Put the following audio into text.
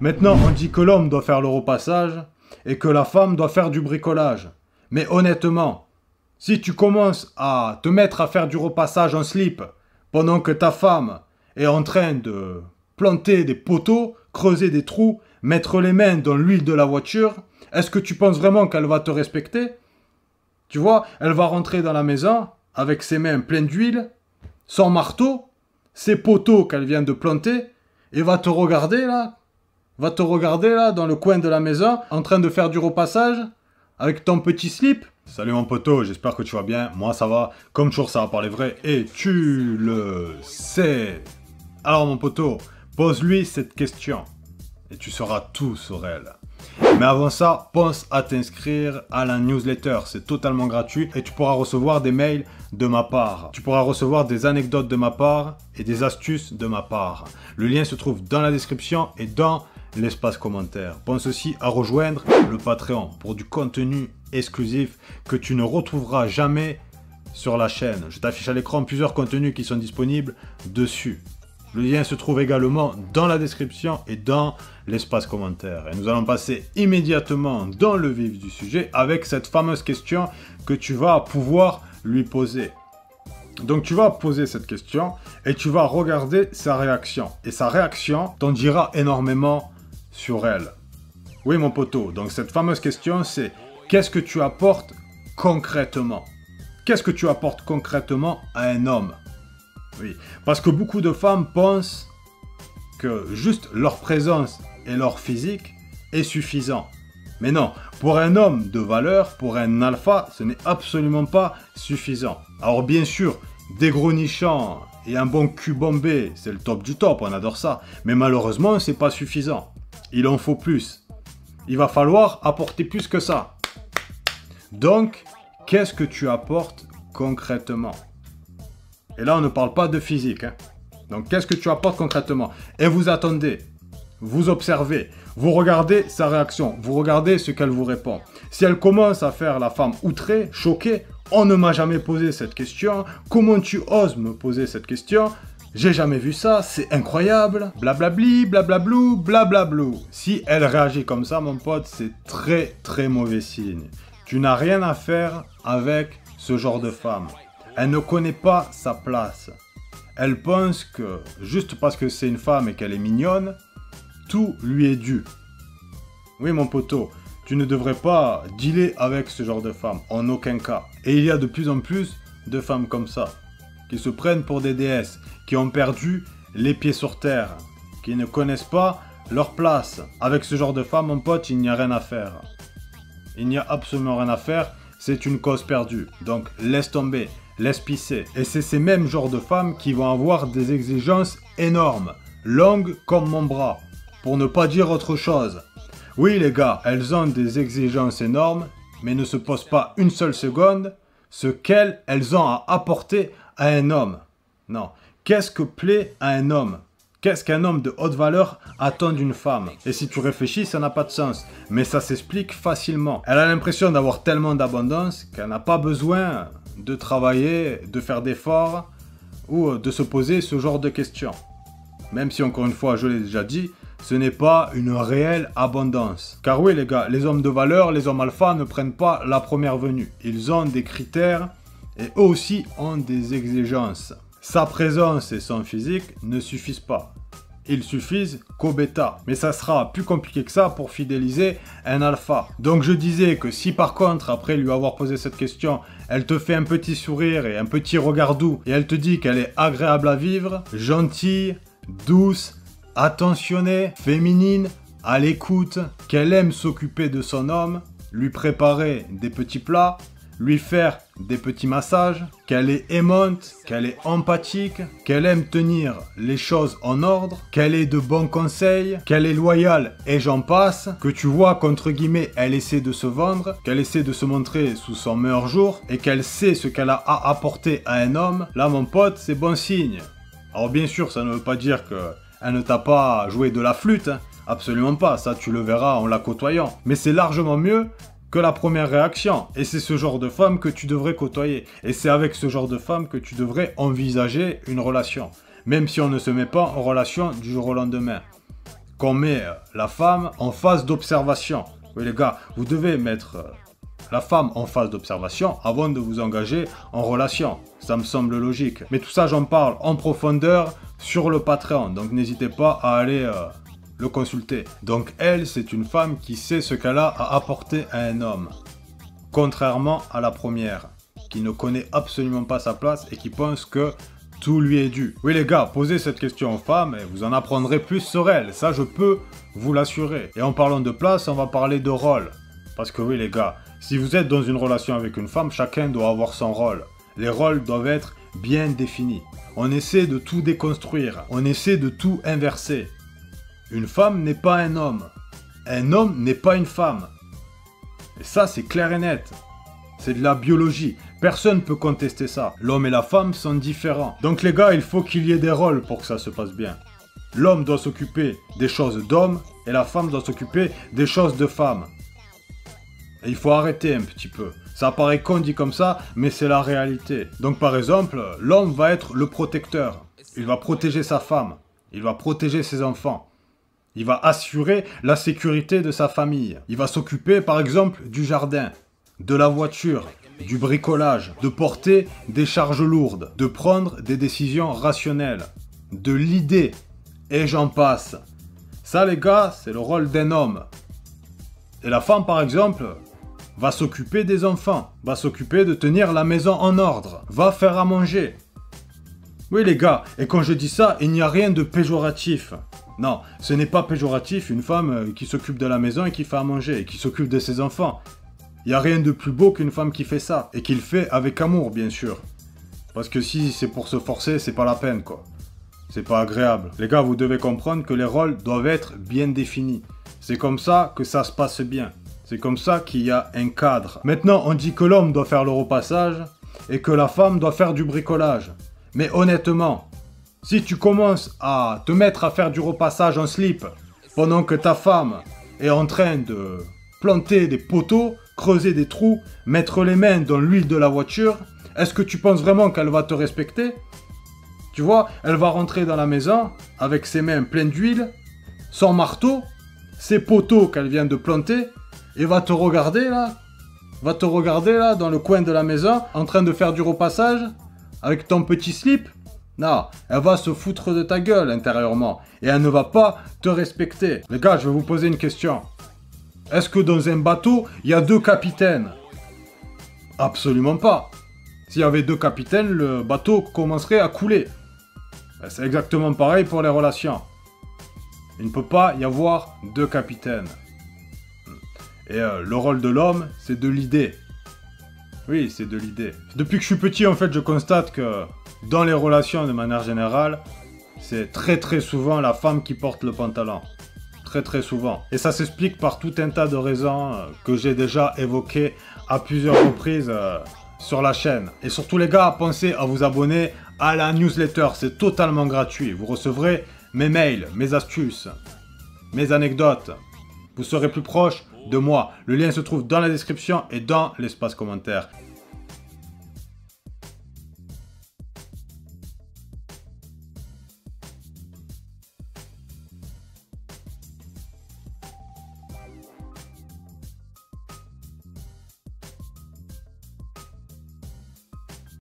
Maintenant, on dit que l'homme doit faire le repassage et que la femme doit faire du bricolage. Mais honnêtement, si tu commences à te mettre à faire du repassage en slip pendant que ta femme est en train de planter des poteaux, creuser des trous, mettre les mains dans l'huile de la voiture, est-ce que tu penses vraiment qu'elle va te respecter? Tu vois, elle va rentrer dans la maison avec ses mains pleines d'huile, son marteau, ses poteaux qu'elle vient de planter, et va te regarder là, va te regarder là dans le coin de la maison en train de faire du repassage avec ton petit slip. Salut mon poteau, j'espère que tu vas bien. Moi ça va, comme toujours ça va parler vrai et tu le sais. Alors mon poteau, pose-lui cette question et tu sauras tout sur elle. Mais avant ça, pense à t'inscrire à la newsletter. C'est totalement gratuit et tu pourras recevoir des mails de ma part. Tu pourras recevoir des anecdotes de ma part et des astuces de ma part. Le lien se trouve dans la description et dans l'espace commentaire. Pense aussi à rejoindre le Patreon pour du contenu exclusif que tu ne retrouveras jamais sur la chaîne. Je t'affiche à l'écran plusieurs contenus qui sont disponibles dessus. Le lien se trouve également dans la description et dans l'espace commentaire. Et nous allons passer immédiatement dans le vif du sujet avec cette fameuse question que tu vas pouvoir lui poser. Donc tu vas poser cette question et tu vas regarder sa réaction. Et sa réaction t'en dira énormément sur elle. Oui mon poteau, donc cette fameuse question c'est qu'est-ce que tu apportes concrètement? Qu'est-ce que tu apportes concrètement à un homme? Oui, parce que beaucoup de femmes pensent que juste leur présence et leur physique est suffisant. Mais non, pour un homme de valeur, pour un alpha, ce n'est absolument pas suffisant. Alors bien sûr, des gros et un bon cul bombé, c'est le top du top, on adore ça. Mais malheureusement, c'est pas suffisant. Il en faut plus. Il va falloir apporter plus que ça. Donc, qu'est-ce que tu apportes concrètement? Et là, on ne parle pas de physique. Hein. Donc, qu'est-ce que tu apportes concrètement? Et vous attendez, vous observez, vous regardez sa réaction, vous regardez ce qu'elle vous répond. Si elle commence à faire la femme outrée, choquée, on ne m'a jamais posé cette question, comment tu oses me poser cette question? J'ai jamais vu ça, c'est incroyable, blablabli, blablablou, blablablou. Si elle réagit comme ça, mon pote, c'est très très mauvais signe. Tu n'as rien à faire avec ce genre de femme. Elle ne connaît pas sa place. Elle pense que juste parce que c'est une femme et qu'elle est mignonne, tout lui est dû. Oui mon poteau, tu ne devrais pas dealer avec ce genre de femme, en aucun cas. Et il y a de plus en plus de femmes comme ça, qui se prennent pour des déesses, qui ont perdu les pieds sur terre, qui ne connaissent pas leur place. Avec ce genre de femme, mon pote, il n'y a rien à faire. Il n'y a absolument rien à faire, c'est une cause perdue. Donc laisse tomber laisse pisser. Et c'est ces mêmes genres de femmes qui vont avoir des exigences énormes, longues comme mon bras, pour ne pas dire autre chose. Oui les gars, elles ont des exigences énormes, mais ne se posent pas une seule seconde ce qu'elles elles ont à apporter à un homme. Non. Qu'est-ce que plaît à un homme? Qu'est-ce qu'un homme de haute valeur attend d'une femme? Et si tu réfléchis, ça n'a pas de sens. Mais ça s'explique facilement. Elle a l'impression d'avoir tellement d'abondance qu'elle n'a pas besoin de travailler, de faire d'efforts ou de se poser ce genre de questions. Même si encore une fois, je l'ai déjà dit, ce n'est pas une réelle abondance. Car oui les gars, les hommes de valeur, les hommes alpha ne prennent pas la première venue. Ils ont des critères et eux aussi ont des exigences. Sa présence et son physique ne suffisent pas ils suffisent qu'au bêta. Mais ça sera plus compliqué que ça pour fidéliser un alpha. Donc je disais que si par contre, après lui avoir posé cette question, elle te fait un petit sourire et un petit regard doux, et elle te dit qu'elle est agréable à vivre, gentille, douce, attentionnée, féminine, à l'écoute, qu'elle aime s'occuper de son homme, lui préparer des petits plats, lui faire des petits massages, qu'elle est aimante, qu'elle est empathique, qu'elle aime tenir les choses en ordre, qu'elle ait de bons conseils, qu'elle est loyale et j'en passe, que tu vois qu'entre guillemets elle essaie de se vendre, qu'elle essaie de se montrer sous son meilleur jour et qu'elle sait ce qu'elle a à apporter à un homme, là mon pote c'est bon signe. Alors bien sûr ça ne veut pas dire que elle ne t'a pas joué de la flûte, hein. absolument pas, ça tu le verras en la côtoyant. Mais c'est largement mieux que la première réaction. Et c'est ce genre de femme que tu devrais côtoyer. Et c'est avec ce genre de femme que tu devrais envisager une relation. Même si on ne se met pas en relation du jour au lendemain. qu'on met la femme en phase d'observation. Oui les gars, vous devez mettre euh, la femme en phase d'observation avant de vous engager en relation. Ça me semble logique. Mais tout ça, j'en parle en profondeur sur le Patreon. Donc n'hésitez pas à aller euh, le consulter. Donc elle, c'est une femme qui sait ce qu'elle a à apporter à un homme. Contrairement à la première, qui ne connaît absolument pas sa place et qui pense que tout lui est dû. Oui les gars, posez cette question aux femmes et vous en apprendrez plus sur elles. Ça, je peux vous l'assurer. Et en parlant de place, on va parler de rôle. Parce que oui les gars, si vous êtes dans une relation avec une femme, chacun doit avoir son rôle. Les rôles doivent être bien définis. On essaie de tout déconstruire, on essaie de tout inverser. Une femme n'est pas un homme. Un homme n'est pas une femme. Et ça, c'est clair et net. C'est de la biologie. Personne ne peut contester ça. L'homme et la femme sont différents. Donc les gars, il faut qu'il y ait des rôles pour que ça se passe bien. L'homme doit s'occuper des choses d'homme et la femme doit s'occuper des choses de femme il faut arrêter un petit peu. Ça paraît con dit comme ça, mais c'est la réalité. Donc par exemple, l'homme va être le protecteur. Il va protéger sa femme. Il va protéger ses enfants. Il va assurer la sécurité de sa famille. Il va s'occuper par exemple du jardin, de la voiture, du bricolage, de porter des charges lourdes, de prendre des décisions rationnelles, de l'idée, et j'en passe. Ça les gars, c'est le rôle d'un homme. Et la femme par exemple, va s'occuper des enfants, va s'occuper de tenir la maison en ordre, va faire à manger. Oui les gars, et quand je dis ça, il n'y a rien de péjoratif. Non, ce n'est pas péjoratif une femme euh, qui s'occupe de la maison et qui fait à manger, et qui s'occupe de ses enfants. Il n'y a rien de plus beau qu'une femme qui fait ça, et qui le fait avec amour bien sûr. Parce que si c'est pour se forcer, c'est pas la peine quoi. C'est pas agréable. Les gars, vous devez comprendre que les rôles doivent être bien définis. C'est comme ça que ça se passe bien. C'est comme ça qu'il y a un cadre. Maintenant, on dit que l'homme doit faire le repassage et que la femme doit faire du bricolage. Mais honnêtement, si tu commences à te mettre à faire du repassage en slip pendant que ta femme est en train de planter des poteaux, creuser des trous, mettre les mains dans l'huile de la voiture, est-ce que tu penses vraiment qu'elle va te respecter? Tu vois, elle va rentrer dans la maison avec ses mains pleines d'huile, son marteau, ses poteaux qu'elle vient de planter, et va te regarder là, va te regarder là dans le coin de la maison en train de faire du repassage avec ton petit slip. Non, elle va se foutre de ta gueule intérieurement et elle ne va pas te respecter. Les gars, je vais vous poser une question. Est-ce que dans un bateau, il y a deux capitaines? Absolument pas. S'il y avait deux capitaines, le bateau commencerait à couler. Ben, c'est exactement pareil pour les relations. Il ne peut pas y avoir deux capitaines. Et euh, le rôle de l'homme, c'est de l'idée. Oui, c'est de l'idée. Depuis que je suis petit, en fait, je constate que dans les relations de manière générale, c'est très très souvent la femme qui porte le pantalon. Très très souvent. Et ça s'explique par tout un tas de raisons euh, que j'ai déjà évoquées à plusieurs reprises euh, sur la chaîne. Et surtout les gars, pensez à vous abonner à la newsletter, c'est totalement gratuit. Vous recevrez mes mails, mes astuces, mes anecdotes. Vous serez plus proche de moi. Le lien se trouve dans la description et dans l'espace commentaire.